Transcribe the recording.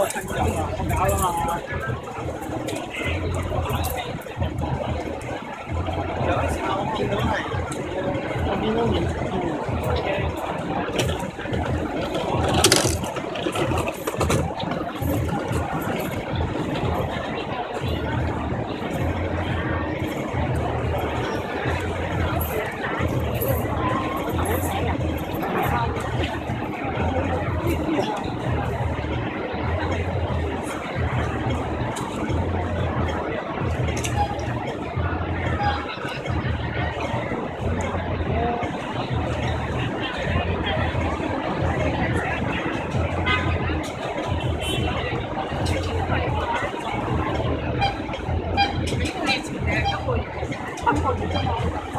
我听讲啊，好搞啊！有一次啊，我见到你，我见到你。Bình nước.